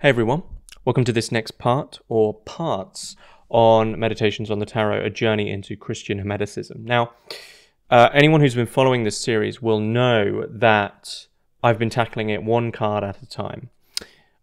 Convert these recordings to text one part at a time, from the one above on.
Hey everyone, welcome to this next part or parts on Meditations on the Tarot, a journey into Christian Hermeticism. Now, uh, anyone who's been following this series will know that I've been tackling it one card at a time.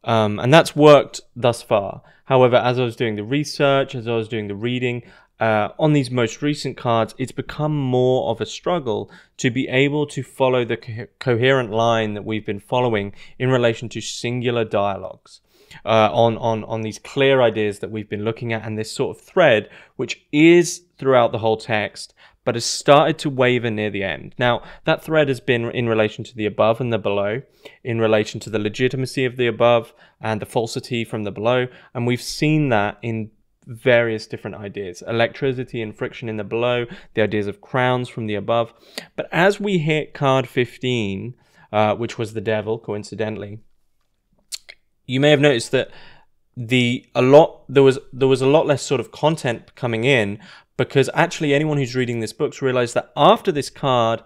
Um, and that's worked thus far. However, as I was doing the research, as I was doing the reading, uh, on these most recent cards, it's become more of a struggle to be able to follow the co- coherent line that we've been following in relation to singular dialogues. Uh, on on on these clear ideas that we've been looking at, and this sort of thread, which is throughout the whole text, but has started to waver near the end. Now, that thread has been in relation to the above and the below, in relation to the legitimacy of the above and the falsity from the below, and we've seen that in various different ideas electricity and friction in the below, the ideas of crowns from the above. But as we hit card 15, uh, which was the devil, coincidentally, you may have noticed that the a lot there was there was a lot less sort of content coming in because actually anyone who's reading this book's realized that after this card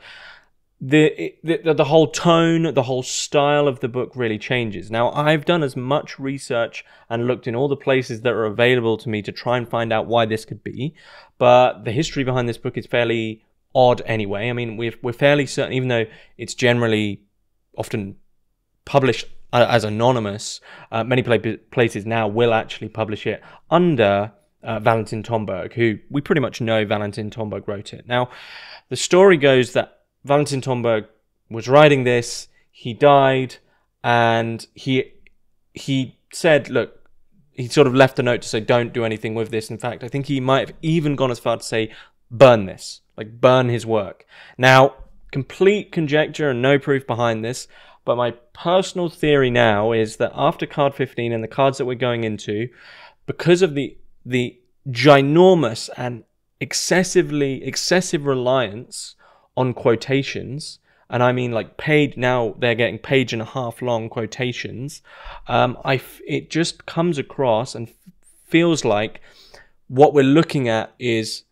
the, the the whole tone, the whole style of the book really changes. Now, I've done as much research and looked in all the places that are available to me to try and find out why this could be, but the history behind this book is fairly odd anyway. I mean, we're we're fairly certain, even though it's generally often published uh, as anonymous, uh, many places now will actually publish it under uh, Valentin Tomberg, who we pretty much know Valentin Tomberg wrote it. Now, the story goes that Valentin Tomberg was writing this. He died, and he he said, "Look." He sort of left a note to say, "Don't do anything with this." In fact, I think he might have even gone as far to say, "Burn this," like burn his work. Now, complete conjecture and no proof behind this, but my personal theory now is that after card 15 and the cards that we're going into, because of the the ginormous and excessively excessive reliance on quotations, and I mean like paid now they're getting page and a half long quotations. Um, I f- it just comes across and feels like what we're looking at is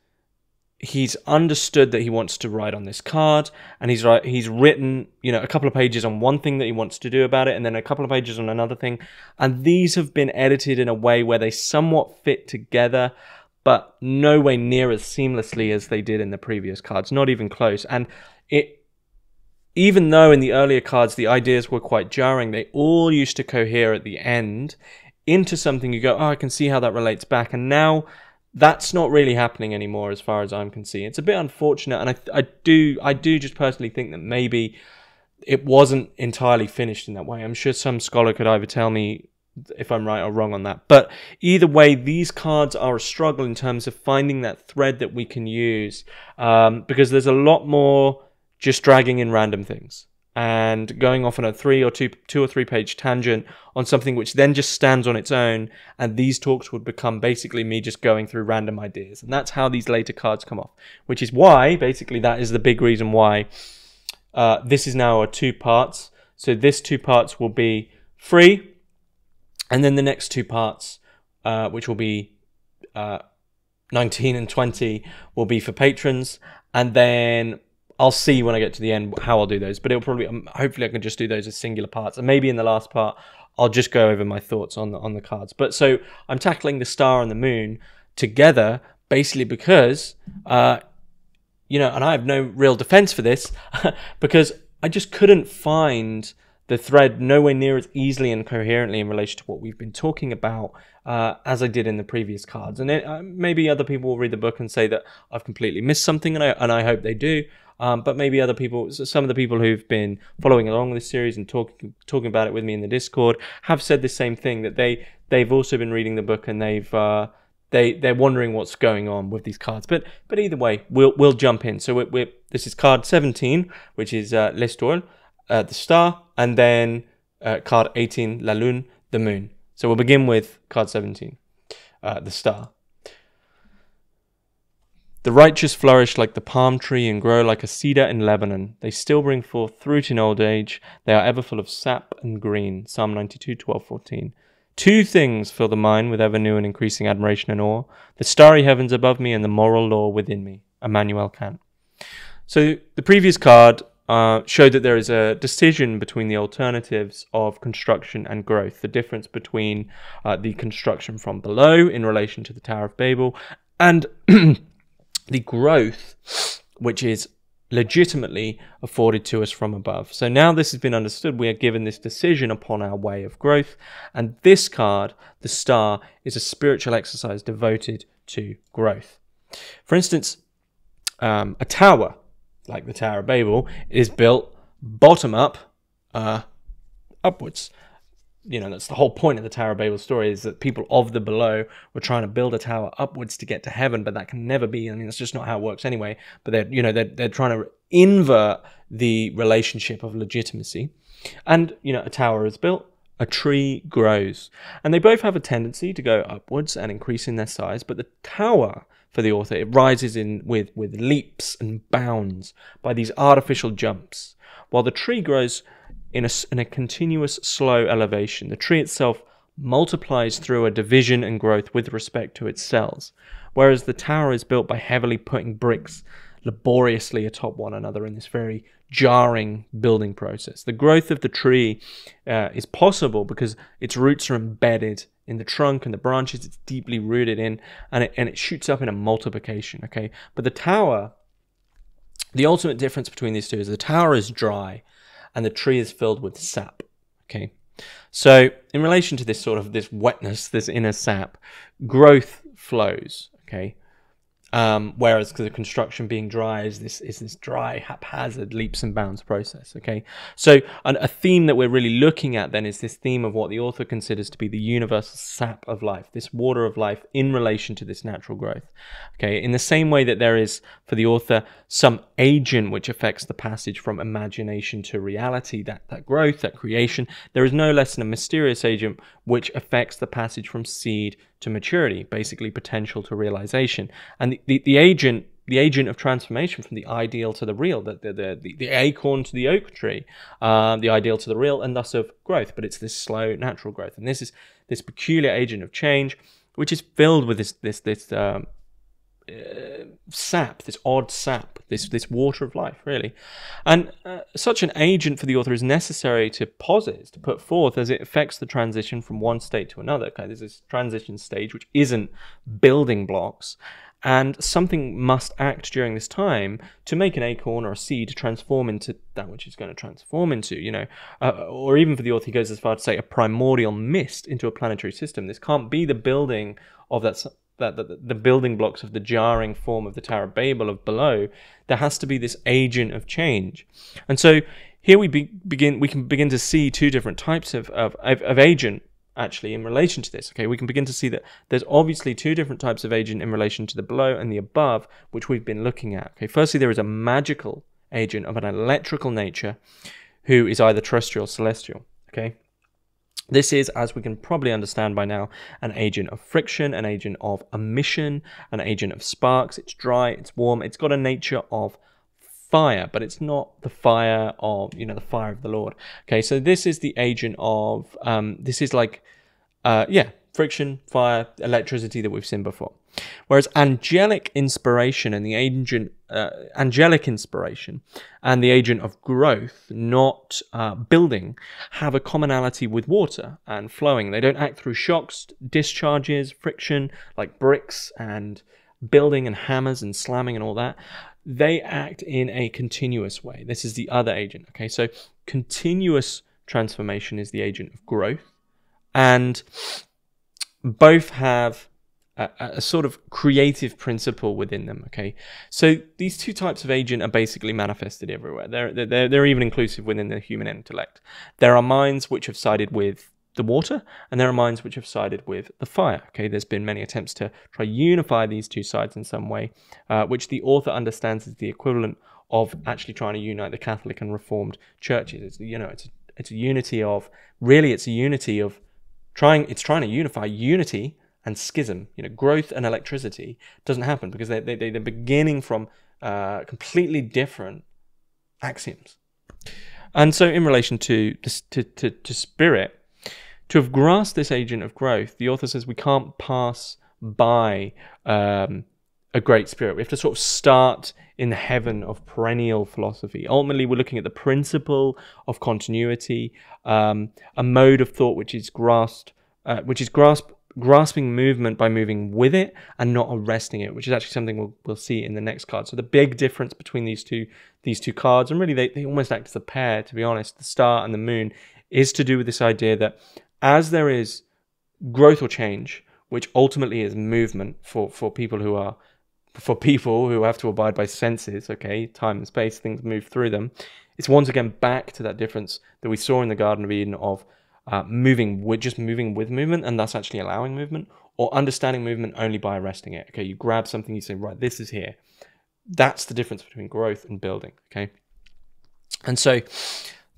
he's understood that he wants to write on this card and he's right he's written you know a couple of pages on one thing that he wants to do about it and then a couple of pages on another thing and these have been edited in a way where they somewhat fit together but no way near as seamlessly as they did in the previous cards, not even close. And it, even though in the earlier cards the ideas were quite jarring, they all used to cohere at the end into something you go, oh, I can see how that relates back. And now that's not really happening anymore, as far as I'm can see. It's a bit unfortunate, and I, I do, I do just personally think that maybe it wasn't entirely finished in that way. I'm sure some scholar could either tell me if I'm right or wrong on that. But either way, these cards are a struggle in terms of finding that thread that we can use um, because there's a lot more just dragging in random things and going off on a three or two two or three page tangent on something which then just stands on its own and these talks would become basically me just going through random ideas and that's how these later cards come off which is why basically that is the big reason why uh, this is now a two parts so this two parts will be free and then the next two parts, uh, which will be uh, 19 and 20, will be for patrons. And then I'll see when I get to the end how I'll do those. But it'll probably, um, hopefully, I can just do those as singular parts. And maybe in the last part, I'll just go over my thoughts on the, on the cards. But so I'm tackling the star and the moon together, basically because, uh, you know, and I have no real defense for this because I just couldn't find the thread nowhere near as easily and coherently in relation to what we've been talking about uh, as I did in the previous cards. And it, uh, maybe other people will read the book and say that I've completely missed something, and I, and I hope they do. Um, but maybe other people, some of the people who've been following along with this series and talking talking about it with me in the Discord, have said the same thing that they they've also been reading the book and they've uh, they they're wondering what's going on with these cards. But but either way, we'll we'll jump in. So we're, we're this is card 17, which is uh, l'Étoile uh, the star, and then uh, card 18, La Lune, the moon. So we'll begin with card 17, uh, the star. The righteous flourish like the palm tree and grow like a cedar in Lebanon. They still bring forth fruit in old age. They are ever full of sap and green. Psalm 92, 12, 14. Two things fill the mind with ever new and increasing admiration and awe the starry heavens above me and the moral law within me. Immanuel Kant. So the previous card uh, showed that there is a decision between the alternatives of construction and growth, the difference between uh, the construction from below in relation to the Tower of Babel and the growth which is legitimately afforded to us from above. So now this has been understood, we are given this decision upon our way of growth, and this card, the star, is a spiritual exercise devoted to growth. For instance, um, a tower like the Tower of Babel, is built bottom up, uh, upwards. You know, that's the whole point of the Tower of Babel story is that people of the below were trying to build a tower upwards to get to heaven, but that can never be. I mean, that's just not how it works anyway. But they're, you know, they're, they're trying to invert the relationship of legitimacy. And, you know, a tower is built, a tree grows. And they both have a tendency to go upwards and increase in their size, but the tower for the author. It rises in with, with leaps and bounds by these artificial jumps, while the tree grows in a, in a continuous slow elevation. The tree itself multiplies through a division and growth with respect to its cells, whereas the tower is built by heavily putting bricks laboriously atop one another in this very jarring building process. The growth of the tree uh, is possible because its roots are embedded in the trunk and the branches. It's deeply rooted in, and it, and it shoots up in a multiplication. Okay, but the tower, the ultimate difference between these two is the tower is dry, and the tree is filled with sap. Okay, so in relation to this sort of this wetness, this inner sap, growth flows. Okay, um, whereas the construction being dry is this is this dry, haphazard, leaps and bounds process. Okay, so an, a theme that we're really looking at then is this theme of what the author considers to be the universal sap of life, this water of life in relation to this natural growth. Okay, in the same way that there is for the author some agent which affects the passage from imagination to reality, that that growth, that creation, there is no less than a mysterious agent which affects the passage from seed to maturity, basically potential to realization. And the, the, the agent the agent of transformation from the ideal to the real, the, the, the, the acorn to the oak tree, uh, the ideal to the real, and thus of growth. But it's this slow, natural growth. And this is this peculiar agent of change, which is filled with this, this, this um, sap, this odd sap, this this water of life, really. And uh, such an agent for the author is necessary to posit, to put forth, as it affects the transition from one state to another. Okay, there's this transition stage which isn't building blocks, and something must act during this time to make an acorn or a seed transform into that which it's going to transform into. You know, uh, or even for the author, he goes as far to say a primordial mist into a planetary system. This can't be the building of that that, the building blocks of the jarring form of the Tower of Babel of below, there has to be this agent of change. And so here we be, begin we can begin to see two different types of, of, of agent actually in relation to this. Okay, we can begin to see that there's obviously two different types of agent in relation to the below and the above, which we've been looking at. Okay, firstly, there is a magical agent of an electrical nature who is either terrestrial or celestial. Okay, this is, as we can probably understand by now, an agent of friction, an agent of emission, an agent of sparks. It's dry, it's warm, it's got a nature of fire, but it's not the fire of, you know, the fire of the Lord. Okay, so this is the agent of, um, this is like, uh, yeah, friction, fire, electricity that we've seen before. Whereas angelic inspiration and the agent, uh, angelic inspiration and the agent of growth, not uh, building, have a commonality with water and flowing. They don't act through shocks, discharges, friction, like bricks and building and hammers and slamming and all that. They act in a continuous way. This is the other agent. Okay, so continuous transformation is the agent of growth, and both have a, a, sort of creative principle within them. Okay, so these two types of agent are basically manifested everywhere. They're they're they're even inclusive within the human intellect. There are minds which have sided with the water, and there are minds which have sided with the fire. Okay, there's been many attempts to try unify these two sides in some way, uh, which the author understands as the equivalent of actually trying to unite the Catholic and Reformed churches. It's you know it's a, it's a unity of really it's a unity of trying it's trying to unify unity and schism, you know, growth and electricity doesn't happen because they, they, they're beginning from uh, completely different axioms. And so, in relation to, to, to, to spirit, to have grasped this agent of growth, the author says we can't pass by um, a great spirit. We have to sort of start in the heaven of perennial philosophy. Ultimately, we're looking at the principle of continuity, um, a mode of thought which is grasped, uh, which is grasped grasping movement by moving with it and not arresting it, which is actually something we'll, we'll see in the next card. So the big difference between these two these two cards, and really they, they almost act as a pair, to be honest, the star and the moon, is to do with this idea that as there is growth or change, which ultimately is movement for, for people who are for people who have to abide by senses, okay, time and space, things move through them. It's once again back to that difference that we saw in the Garden of Eden of uh, moving with just moving with movement and thus actually allowing movement, or understanding movement only by arresting it. Okay, you grab something, you say, right, this is here. That's the difference between growth and building. Okay, and so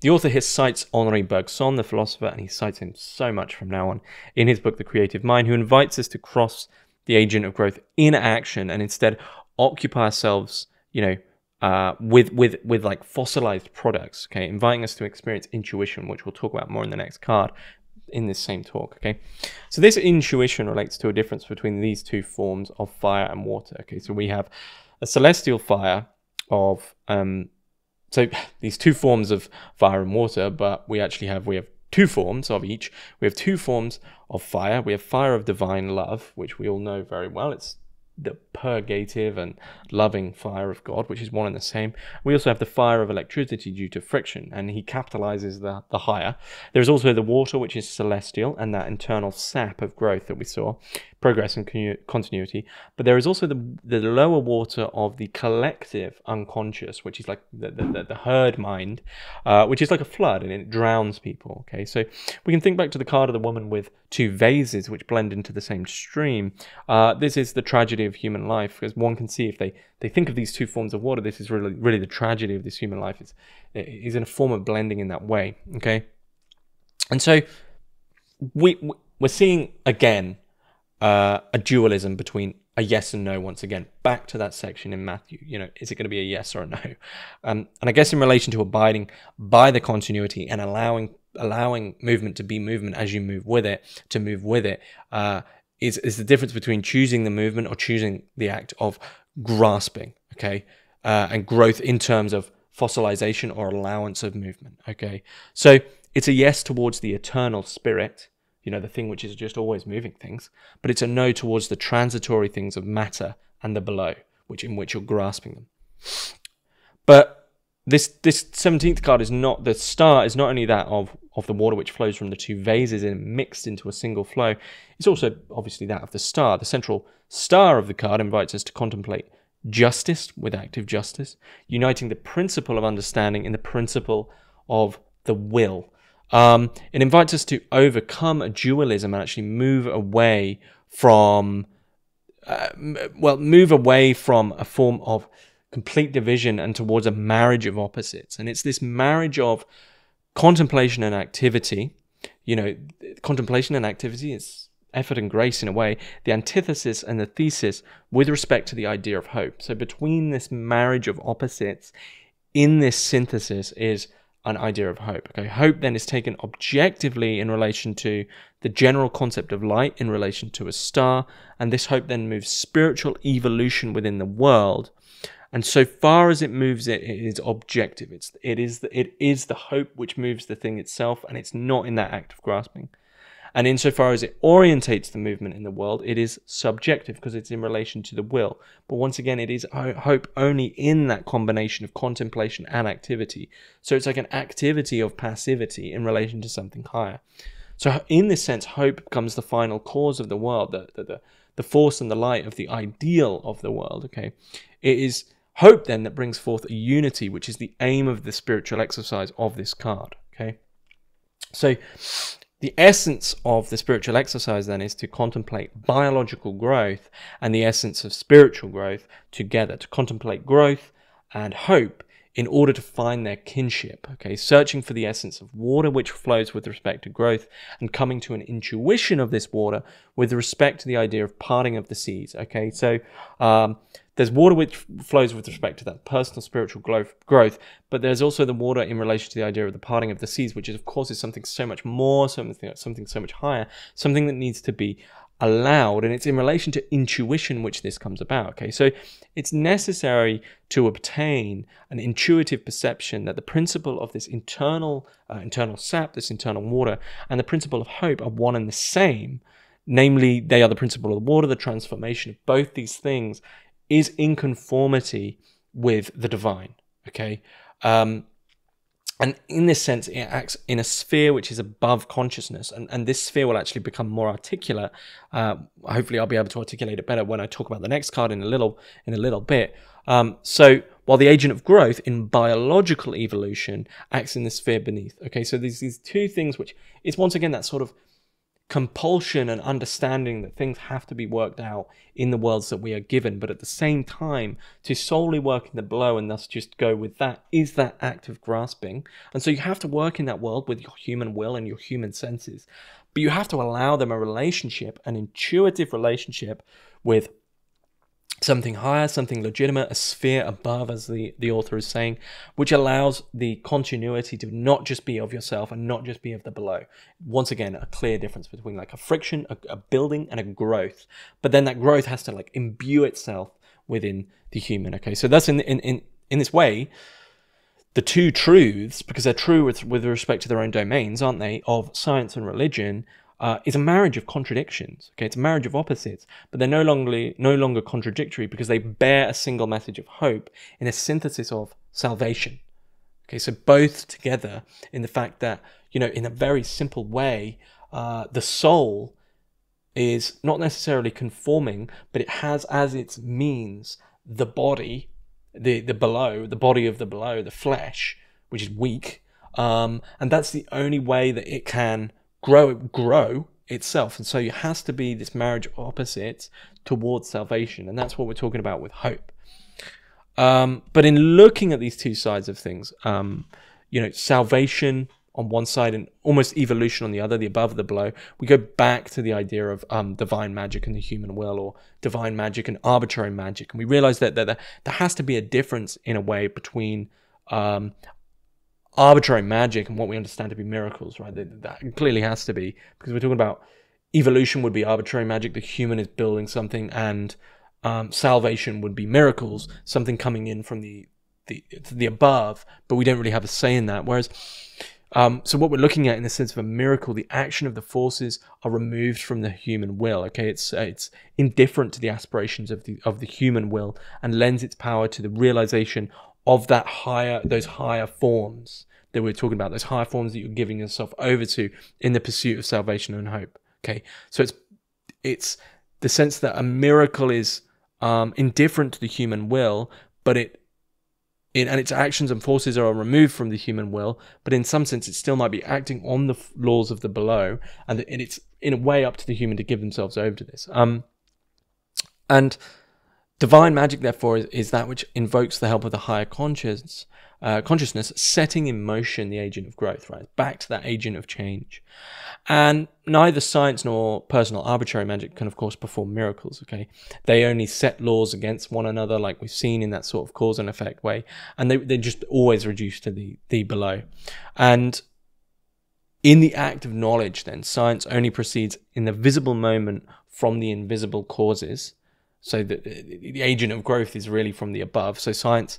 the author here cites Henri Bergson, the philosopher, and he cites him so much from now on in his book, The Creative Mind, who invites us to cross the agent of growth in action and instead occupy ourselves, you know, uh, with with with like fossilized products. Okay, inviting us to experience intuition, which we'll talk about more in the next card in this same talk. Okay, so this intuition relates to a difference between these two forms of fire and water. Okay, so we have a celestial fire of um, so these two forms of fire and water, but we actually have we have two forms of each. We have two forms of fire. We have fire of divine love, which we all know very well. It's the purgative and loving fire of God, which is one and the same. We also have the fire of electricity due to friction, and he capitalizes the, the higher. There's also the water, which is celestial, and that internal sap of growth that we saw, progress and continuity. But there is also the, the lower water of the collective unconscious, which is like the, the, the herd mind, uh, which is like a flood and it drowns people. Okay, so we can think back to the card of the woman with two vases which blend into the same stream. Uh, this is the tragedy of human life, because one can see if they, they think of these two forms of water, this is really really the tragedy of this human life. Is is in a form of blending in that way. Okay, and so we we're seeing again uh, a dualism between a yes and no once again back to that section in matthew you know is it going to be a yes or a no um, and i guess in relation to abiding by the continuity and allowing allowing movement to be movement as you move with it to move with it uh, is is the difference between choosing the movement or choosing the act of grasping, okay, uh, and growth in terms of fossilization or allowance of movement, okay. So it's a yes towards the eternal spirit, you know, the thing which is just always moving things, but it's a no towards the transitory things of matter and the below, which in which you're grasping them. But this this 17th card is not the star is not only that of of the water which flows from the two vases and mixed into a single flow. It's also obviously that of the star. The central star of the card invites us to contemplate justice with active justice uniting the principle of understanding in the principle of the will. Um, it invites us to overcome a dualism and actually move away from uh, well move away from a form of complete division and towards a marriage of opposites. And it's this marriage of contemplation and activity. You know, contemplation and activity is effort and grace in a way, the antithesis and the thesis with respect to the idea of hope. So between this marriage of opposites in this synthesis is an idea of hope. Okay, hope then is taken objectively in relation to the general concept of light in relation to a star, and this hope then moves spiritual evolution within the world and so far as it moves it, it is objective. It's it is the, it is the hope which moves the thing itself, and it's not in that act of grasping. And insofar as it orientates the movement in the world, it is subjective because it's in relation to the will. But once again, it is hope only in that combination of contemplation and activity. So it's like an activity of passivity in relation to something higher. So in this sense, hope becomes the final cause of the world, the, the, the, the force and the light of the ideal of the world. Okay, it is Hope then that brings forth a unity, which is the aim of the spiritual exercise of this card. Okay. So the essence of the spiritual exercise then is to contemplate biological growth and the essence of spiritual growth together, to contemplate growth and hope in order to find their kinship, okay, searching for the essence of water which flows with respect to growth and coming to an intuition of this water with respect to the idea of parting of the seas, okay. So um, there's water which flows with respect to that personal spiritual growth, but there's also the water in relation to the idea of the parting of the seas, which is, of course, is something so much more, something, something so much higher, something that needs to be allowed, and it's in relation to intuition which this comes about. Okay, so it's necessary to obtain an intuitive perception that the principle of this internal uh, internal sap, this internal water, and the principle of hope are one and the same. Namely, they are the principle of the water, the transformation of both these things is in conformity with the divine. Okay. Um, and in this sense, it acts in a sphere which is above consciousness, and, and this sphere will actually become more articulate. Uh, hopefully, I'll be able to articulate it better when I talk about the next card in a little in a little bit. Um, so, while the agent of growth in biological evolution acts in the sphere beneath. Okay, so there's these two things which is once again that sort of compulsion and understanding that things have to be worked out in the worlds that we are given, but at the same time, to solely work in the below and thus just go with that is that act of grasping. And so you have to work in that world with your human will and your human senses, but you have to allow them a relationship, an intuitive relationship with something higher, something legitimate, a sphere above, as the, the author is saying, which allows the continuity to not just be of yourself and not just be of the below. Once again, a clear difference between like a friction, a, a building, and a growth. But then that growth has to like imbue itself within the human. Okay, so that's in in in, in this way. The two truths, because they're true with, with respect to their own domains, aren't they, of science and religion, uh, is a marriage of contradictions. Okay, it's a marriage of opposites, but they're no longer no longer contradictory because they bear a single message of hope in a synthesis of salvation. Okay, so both together in the fact that you know, in a very simple way, uh, the soul is not necessarily conforming, but it has as its means the body, the the below, the body of the below, the flesh, which is weak, um, and that's the only way that it can grow grow itself. And so it has to be this marriage opposites towards salvation. And that's what we're talking about with hope. Um, but in looking at these two sides of things, um, you know, salvation on one side and almost evolution on the other, the above, the below, we go back to the idea of um, divine magic and the human will, or divine magic and arbitrary magic. And we realize that, that, that there has to be a difference in a way between um, arbitrary magic and what we understand to be miracles, right? That, that clearly has to be because we're talking about evolution would be arbitrary magic, the human is building something, and um, salvation would be miracles, something coming in from the the the above, but we don't really have a say in that. Whereas, um, so what we're looking at in the sense of a miracle, the action of the forces are removed from the human will. Okay, it's uh, it's indifferent to the aspirations of the of the human will and lends its power to the realization of that higher those higher forms that we're talking about those higher forms that you're giving yourself over to in the pursuit of salvation and hope okay so it's it's the sense that a miracle is um, indifferent to the human will but it in, and its actions and forces are removed from the human will, but in some sense, it still might be acting on the laws of the below, and it's in a way up to the human to give themselves over to this. Um, and Divine magic, therefore, is, is, that which invokes the help of the higher conscious, uh, consciousness, setting in motion the agent of growth, right? Back to that agent of change. And neither science nor personal arbitrary magic can, of course, perform miracles, okay? They only set laws against one another, like we've seen in that sort of cause and effect way. And they, they just always reduce to the, the below. And in the act of knowledge, then, science only proceeds in the visible moment from the invisible causes so the, the agent of growth is really from the above. So science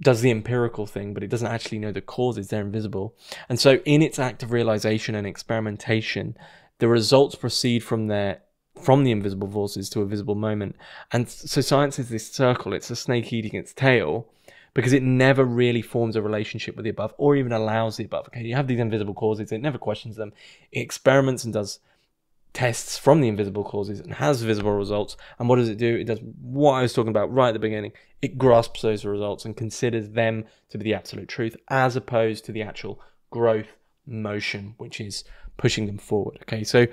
does the empirical thing, but it doesn't actually know the causes, they're invisible. And so in its act of realization and experimentation, the results proceed from there from the invisible forces to a visible moment. And so science is this circle, it's a snake eating its tail because it never really forms a relationship with the above or even allows the above. Okay, you have these invisible causes, it never questions them. It experiments and does tests from the invisible causes and has visible results. And what does it do? It does what I was talking about right at the beginning. It grasps those results and considers them to be the absolute truth as opposed to the actual growth motion, which is pushing them forward. Okay, so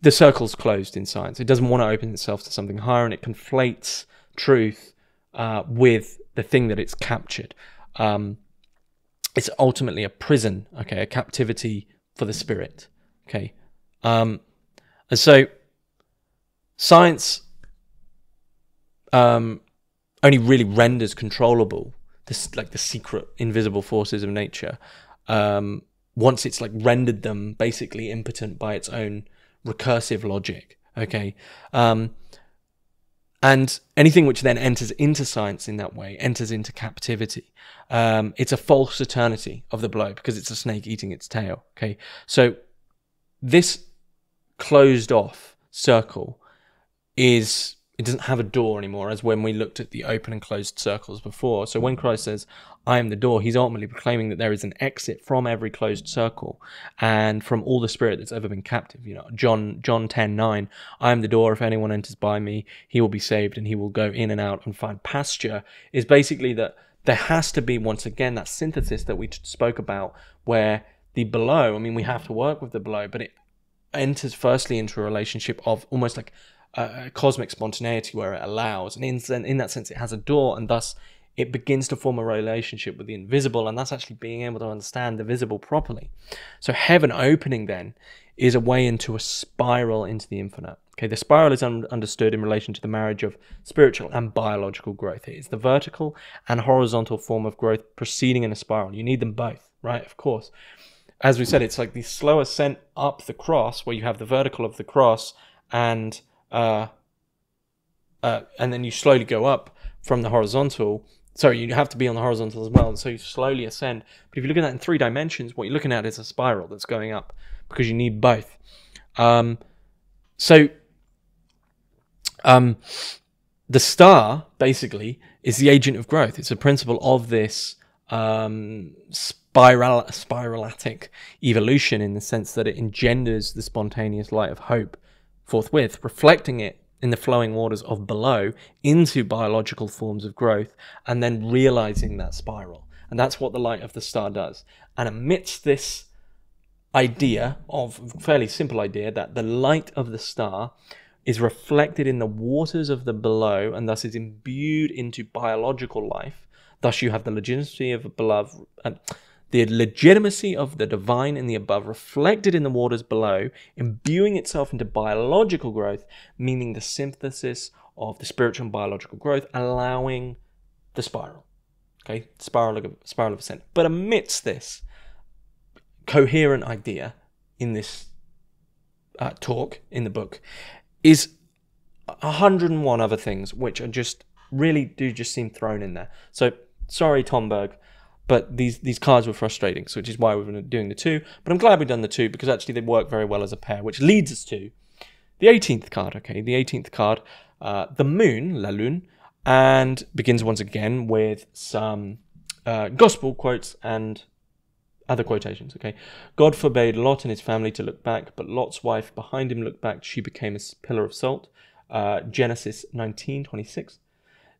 the circle's closed in science. It doesn't want to open itself to something higher and it conflates truth uh, with the thing that it's captured. Um, it's ultimately a prison, okay, a captivity for the spirit. Okay. Um, and so science um, only really renders controllable this like the secret invisible forces of nature um, once it's like rendered them basically impotent by its own recursive logic Okay. Um, and anything which then enters into science in that way enters into captivity. Um, it's a false eternity of the blow because it's a snake eating its tail. Okay. So this closed off circle is it doesn't have a door anymore as when we looked at the open and closed circles before. So when christ says i am the door he's ultimately proclaiming that there is an exit from every closed circle and from all the spirit that's ever been captive you know. John john 10 9 i am the door. If anyone enters by me he will be saved and he will go in and out and find pasture is basically that there has to be once again that synthesis that we spoke about where the below i mean we have to work with the below but it enters firstly into a relationship of almost like a, cosmic spontaneity where it allows, and in, in that sense, it has a door, and thus it begins to form a relationship with the invisible, and that's actually being able to understand the visible properly. So, heaven opening then is a way into a spiral into the infinite. Okay, the spiral is un- understood in relation to the marriage of spiritual and biological growth. It is the vertical and horizontal form of growth proceeding in a spiral. You need them both, right? Of course. As we said, it's like the slow ascent up the cross, where you have the vertical of the cross and uh, uh, and then you slowly go up from the horizontal. Sorry, you have to be on the horizontal as well, and so you slowly ascend. But if you look at that in three dimensions, what you're looking at is a spiral that's going up because you need both. Um, so, um, the star basically is the agent of growth. It's a principle of this um, spiral spiralatic evolution in the sense that it engenders the spontaneous light of hope forthwith, reflecting it in the flowing waters of below into biological forms of growth, and then realizing that spiral. And that's what the light of the star does. And amidst this idea of fairly simple idea that the light of the star is reflected in the waters of the below and thus is imbued into biological life. Thus, you have the legitimacy of a beloved, uh, the legitimacy of the divine in the above reflected in the waters below, imbuing itself into biological growth, meaning the synthesis of the spiritual and biological growth, allowing the spiral. Okay, spiral of, spiral of ascent. But amidst this coherent idea in this uh, talk in the book is 101 other things which are just really do just seem thrown in there. So sorry, Tomberg, but these these cards were frustrating, so which is why we've been doing the two. But I'm glad we've done the two because actually they work very well as a pair, which leads us to the 18th card. Okay, the 18th card, uh, the Moon, La Lune, and begins once again with some uh, gospel quotes and other quotations. Okay, God forbade Lot and his family to look back, but Lot's wife behind him looked back. She became a pillar of salt. Uh, Genesis 19:26.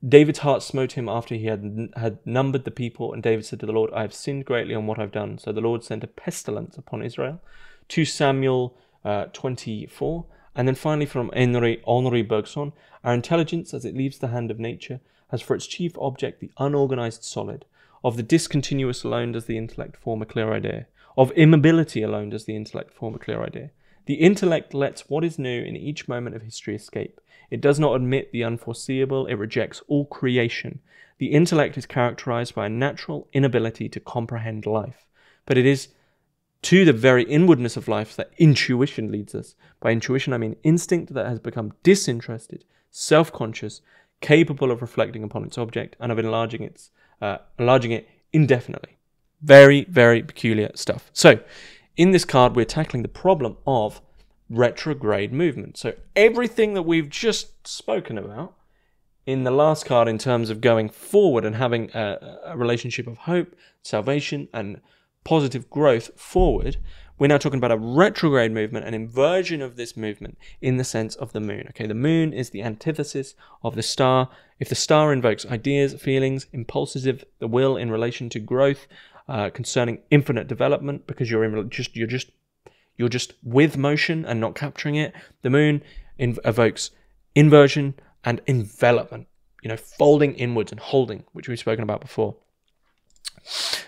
David's heart smote him after he had, had numbered the people, and David said to the Lord, I have sinned greatly on what I've done. So the Lord sent a pestilence upon Israel. 2 Samuel uh, 24. And then finally from Henri, Henri Bergson, our intelligence, as it leaves the hand of nature, has for its chief object the unorganized solid. Of the discontinuous alone does the intellect form a clear idea. Of immobility alone does the intellect form a clear idea. The intellect lets what is new in each moment of history escape. It does not admit the unforeseeable, it rejects all creation. The intellect is characterized by a natural inability to comprehend life. But it is to the very inwardness of life that intuition leads us. By intuition, I mean instinct that has become disinterested, self conscious, capable of reflecting upon its object and of enlarging, its, uh, enlarging it indefinitely. Very, very peculiar stuff. So, in this card, we're tackling the problem of retrograde movement. So everything that we've just spoken about in the last card in terms of going forward and having a, a, relationship of hope, salvation, and positive growth forward, we're now talking about a retrograde movement, an inversion of this movement in the sense of the moon. Okay, the moon is the antithesis of the star. If the star invokes ideas, feelings, impulses of the will in relation to growth, uh, concerning infinite development, because you're in, just you're just you're just with motion and not capturing it. The moon evokes inversion and envelopment, you know, folding inwards and holding, which we've spoken about before.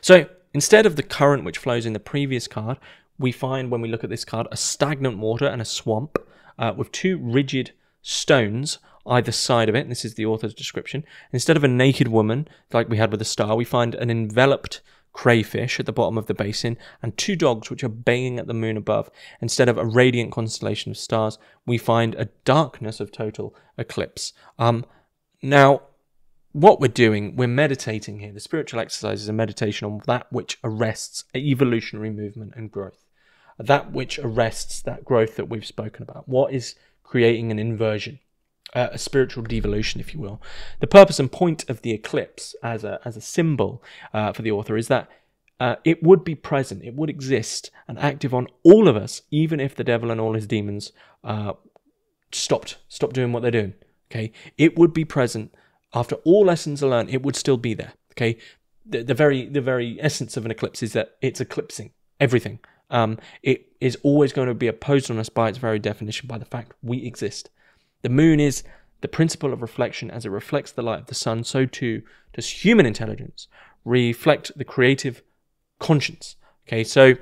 So instead of the current which flows in the previous card, we find when we look at this card a stagnant water and a swamp uh, with two rigid stones either side of it. This is the author's description. Instead of a naked woman, like we had with the star, we find an enveloped crayfish at the bottom of the basin, and two dogs which are baying at the moon above. Instead of a radiant constellation of stars, we find a darkness of total eclipse. Um, now, what we're doing, we're meditating here. The spiritual exercise is a meditation on that which arrests evolutionary movement and growth, that which arrests that growth that we've spoken about. What is creating an inversion? Uh, a spiritual devolution, if you will. The purpose and point of the eclipse as a, as a symbol uh, for the author is that uh, it would be present, it would exist and active on all of us, even if the devil and all his demons uh, stopped stopped doing what they're doing. Okay, it would be present after all lessons are learned. It would still be there. Okay, the, the very the very essence of an eclipse is that it's eclipsing everything. Um, it is always going to be opposed on us by its very definition, by the fact we exist. The moon is the principle of reflection as it reflects the light of the sun, so too does human intelligence reflect the creative conscience. Okay, so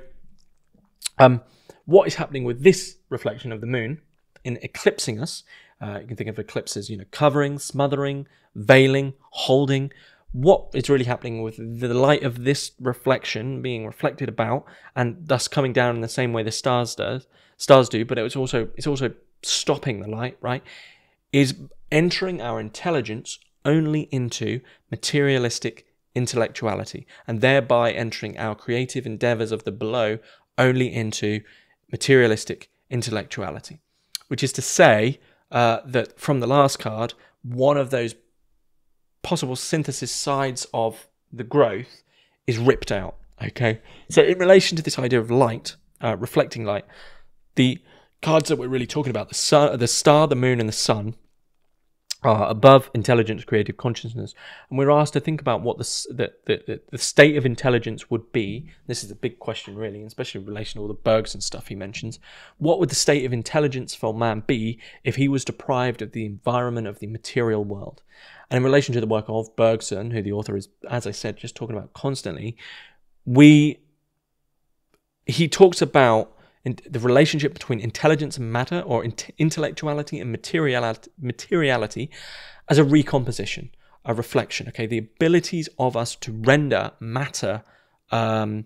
um, what is happening with this reflection of the moon in eclipsing us? Uh, you can think of eclipses, you know, covering, smothering, veiling, holding. What is really happening with the light of this reflection being reflected about, and thus coming down in the same way the stars does, stars do, but it's also it's also stopping the light, right? Is entering our intelligence only into materialistic intellectuality, and thereby entering our creative endeavors of the below only into materialistic intellectuality. Which is to say uh, that from the last card, one of those possible synthesis sides of the growth is ripped out. Okay, so in relation to this idea of light, uh, reflecting light, the cards that we're really talking about the sun, the star, the moon, and the sun are above intelligence, creative consciousness, and we're asked to think about what the, the the, the state of intelligence would be. This is a big question, really, especially in relation to all the Bergson stuff he mentions. What would the state of intelligence for man be if he was deprived of the environment of the material world? And in relation to the work of Bergson, who the author is, as I said, just talking about constantly, we he talks about the relationship between intelligence and matter, or intellectuality and materiality, materiality, as a recomposition, a reflection. Okay, the abilities of us to render matter um,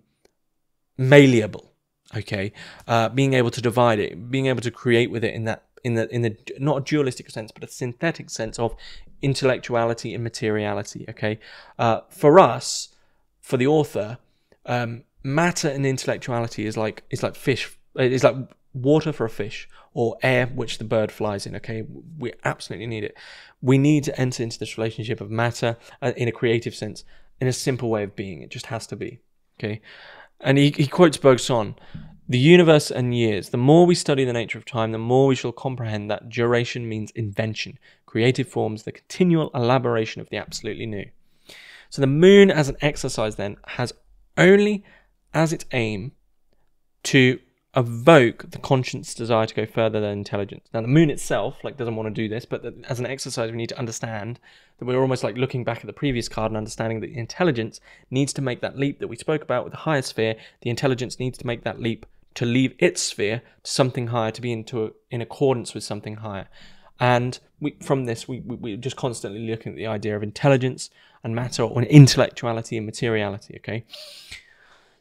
malleable. Okay, uh, being able to divide it, being able to create with it in that in the in the not a dualistic sense, but a synthetic sense of intellectuality and materiality. Okay, uh, for us, for the author, um, matter and intellectuality is like is like fish it's like water for a fish or air which the bird flies in. Okay, we absolutely need it. We need to enter into this relationship of matter uh, in a creative sense, in a simple way of being. It just has to be. Okay, and he, he quotes Bergson. The universe and years. The more we study the nature of time, the more we shall comprehend that duration means invention, creative forms, the continual elaboration of the absolutely new. So the moon as an exercise then has only as its aim to evoke the conscious desire to go further than intelligence. Now, the moon itself, like, doesn't want to do this, but uh, as an exercise, we need to understand that we're almost like looking back at the previous card and understanding that intelligence needs to make that leap that we spoke about with the higher sphere. The intelligence needs to make that leap to leave its sphere to something higher, to be into a, in accordance with something higher. And we, from this, we, we, we're just constantly looking at the idea of intelligence and matter, or intellectuality and materiality. Okay.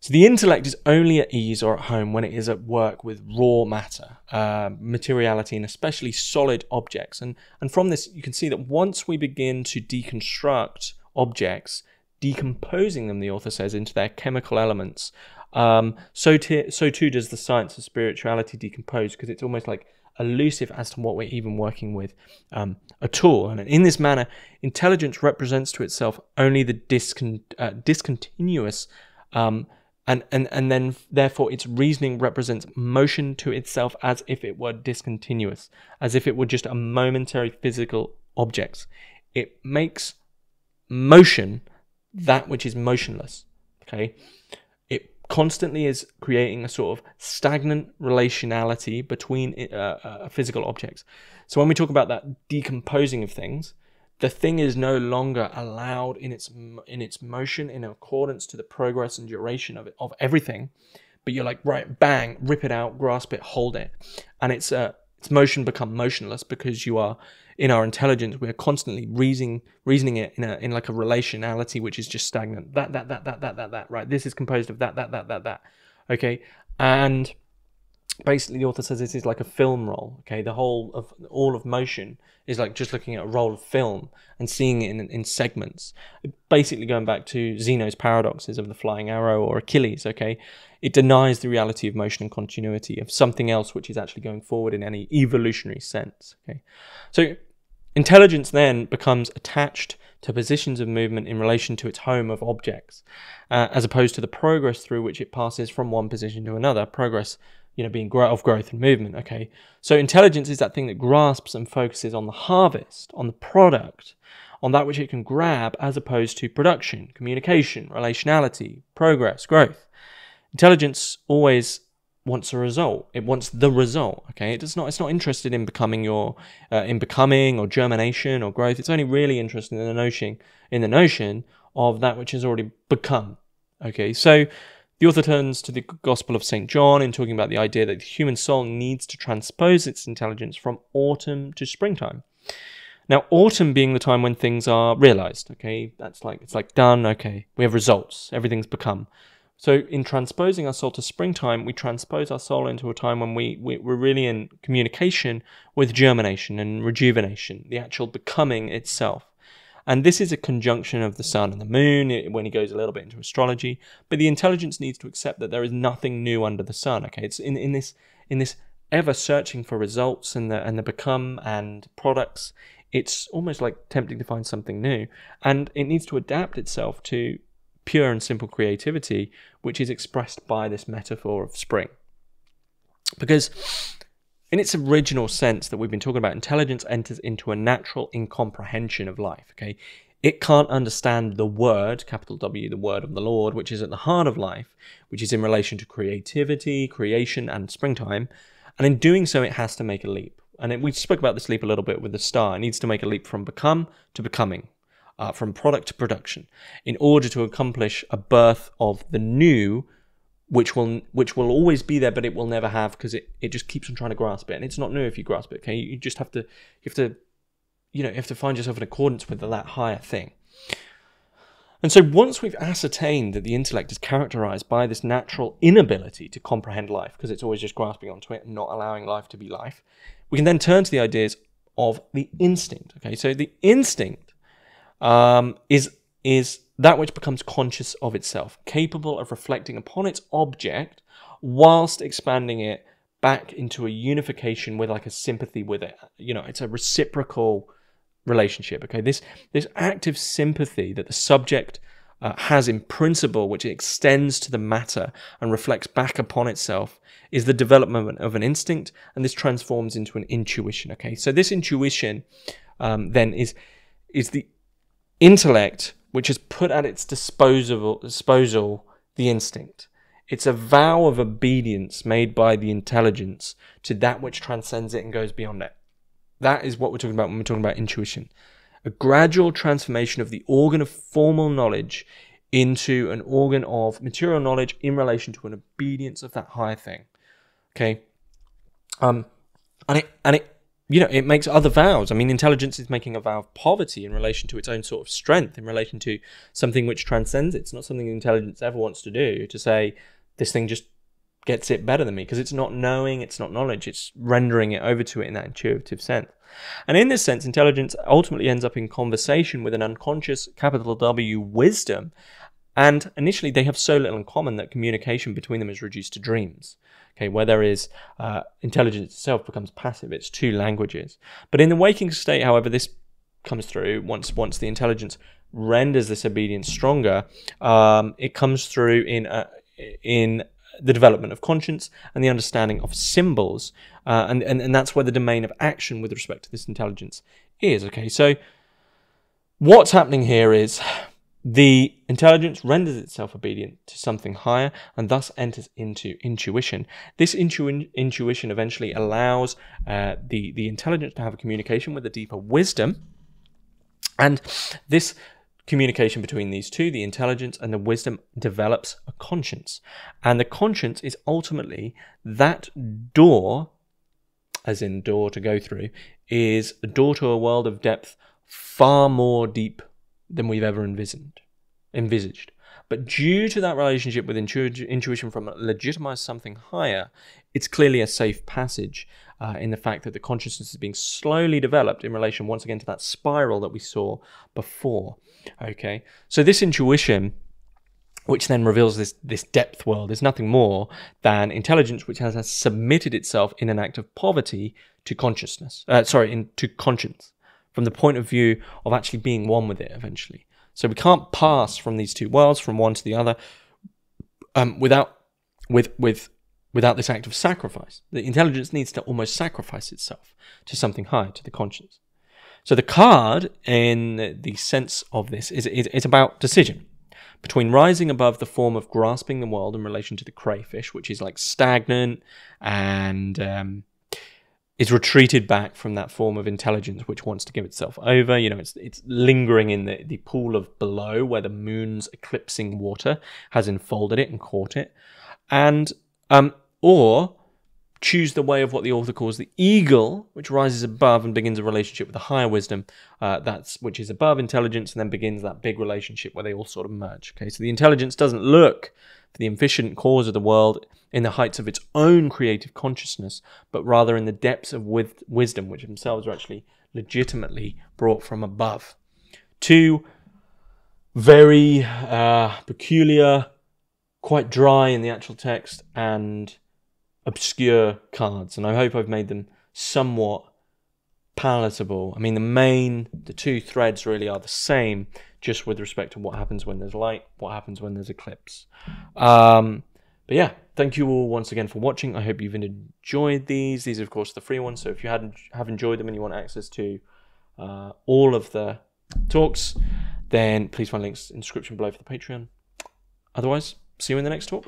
So the intellect is only at ease or at home when it is at work with raw matter, uh, materiality, and especially solid objects. And, and from this, you can see that once we begin to deconstruct objects, decomposing them, the author says, into their chemical elements, um, so, so too does the science of spirituality decompose because it's almost like elusive as to what we're even working with um, at all. And in this manner, intelligence represents to itself only the discon- uh, discontinuous um, and, and, and then therefore its reasoning represents motion to itself as if it were discontinuous, as if it were just a momentary physical object. It makes motion that which is motionless. Okay, it constantly is creating a sort of stagnant relationality between uh, uh, physical objects. So when we talk about that decomposing of things, the thing is no longer allowed in its in its motion in accordance to the progress and duration of it of everything but you're like right bang rip it out grasp it hold it. And it's a its motion become motionless because you are in our intelligence we are constantly reasoning reasoning it in a in like a relationality which is just stagnant. That that that that that that that right? This is composed of that that that that that. Okay? And basically the author says this is like a film roll okay? The whole of all of motion is like just looking at a roll of film and seeing it in, in segments. Basically going back to zeno's paradoxes of the flying arrow or achilles okay? It denies the reality of motion and continuity of something else which is actually going forward in any evolutionary sense okay? So intelligence then becomes attached to positions of movement in relation to its home of objects, uh, as opposed to the progress through which it passes from one position to another. Progress you know, being of growth and movement. Okay, so intelligence is that thing that grasps and focuses on the harvest, on the product, on that which it can grab, as opposed to production, communication, relationality, progress, growth. Intelligence always wants a result. It wants the result. Okay, it does not. It's not interested in becoming your, uh, in becoming or germination or growth. It's only really interested in the notion, in the notion of that which has already become. Okay, so the author turns to the Gospel of St. John in talking about the idea that the human soul needs to transpose its intelligence from autumn to springtime. Now, autumn being the time when things are realized, okay? That's like, it's like done, okay, we have results, everything's become. So, in transposing our soul to springtime, we transpose our soul into a time when we, we, we're really in communication with germination and rejuvenation, the actual becoming itself. And this is a conjunction of the sun and the moon when he goes a little bit into astrology. But the intelligence needs to accept that there is nothing new under the sun. Okay, it's in, in this in this ever searching for results and the and the become and products. It's almost like tempting to find something new, and it needs to adapt itself to pure and simple creativity, which is expressed by this metaphor of spring. Because in its original sense that we've been talking about, intelligence enters into a natural incomprehension of life. Okay, it can't understand the word, capital W, the word of the Lord, which is at the heart of life, which is in relation to creativity, creation, and springtime. And in doing so, it has to make a leap. And it, we spoke about this leap a little bit with the star. It needs to make a leap from become to becoming, uh, from product to production, in order to accomplish a birth of the new which will which will always be there, but it will never have because it, it just keeps on trying to grasp it, and it's not new if you grasp it. Okay, you just have to you have to you know you have to find yourself in accordance with that higher thing. And so once we've ascertained that the intellect is characterized by this natural inability to comprehend life, because it's always just grasping onto it and not allowing life to be life, we can then turn to the ideas of the instinct. Okay, so the instinct um, is is that which becomes conscious of itself, capable of reflecting upon its object whilst expanding it back into a unification with like a sympathy with it. You know, it's a reciprocal relationship. Okay, this this active sympathy that the subject uh, has in principle, which extends to the matter and reflects back upon itself, is the development of an instinct, and this transforms into an intuition. Okay, so this intuition um, then is is the intellect which has put at its disposal, disposal the instinct. It's a vow of obedience made by the intelligence to that which transcends it and goes beyond it. That is what we're talking about when we're talking about intuition. A gradual transformation of the organ of formal knowledge into an organ of material knowledge in relation to an obedience of that higher thing. Okay. Um, and it and it you know, it makes other vows. I mean, intelligence is making a vow of poverty in relation to its own sort of strength, in relation to something which transcends it. It's not something intelligence ever wants to do, to say, this thing just gets it better than me, because it's not knowing, it's not knowledge, it's rendering it over to it in that intuitive sense. And in this sense, intelligence ultimately ends up in conversation with an unconscious, capital W, wisdom. And initially, they have so little in common that communication between them is reduced to dreams okay, where there is uh, intelligence itself becomes passive. It's two languages. But in the waking state, however, this comes through once once the intelligence renders this obedience stronger. Um, it comes through in uh, in the development of conscience and the understanding of symbols, uh, and, and and that's where the domain of action with respect to this intelligence is. Okay, so what's happening here is the intelligence renders itself obedient to something higher and thus enters into intuition. This intu- intuition eventually allows uh, the, the intelligence to have a communication with a deeper wisdom. And this communication between these two, the intelligence and the wisdom, develops a conscience. And the conscience is ultimately that door as in door to go through, is a door to a world of depth far more deep than we've ever envisioned, envisaged. But due to that relationship with intu- intuition from legitimized something higher, it's clearly a safe passage uh, in the fact that the consciousness is being slowly developed in relation once again to that spiral that we saw before. Okay, so this intuition which then reveals this this depth world is nothing more than intelligence which has, has submitted itself in an act of poverty to consciousness uh, sorry in, to conscience from the point of view of actually being one with it eventually. So we can't pass from these two worlds from one to the other um, without with with without this act of sacrifice. The intelligence needs to almost sacrifice itself to something higher to the conscience. So the card in the sense of this is, is, is about decision between rising above the form of grasping the world in relation to the crayfish, which is like stagnant and um, is retreated back from that form of intelligence which wants to give itself over. You know, it's it's lingering in the, the pool of below where the moon's eclipsing water has enfolded it and caught it. And um, or choose the way of what the author calls the eagle, which rises above and begins a relationship with the higher wisdom, uh, that's which is above intelligence, and then begins that big relationship where they all sort of merge. Okay, so the intelligence doesn't look for the efficient cause of the world in the heights of its own creative consciousness, but rather in the depths of with wisdom, which themselves are actually legitimately brought from above. Two very uh, peculiar, quite dry in the actual text, and obscure cards, and I hope I've made them somewhat palatable. I mean, the main, the two threads really are the same, just with respect to what happens when there's light, what happens when there's eclipse. Um, but yeah, thank you all once again for watching. I hope you've enjoyed these. These of course, the free ones. So if you hadn't have enjoyed them and you want access to uh, all of the talks, then please find links in the description below for the Patreon. Otherwise, see you in the next talk.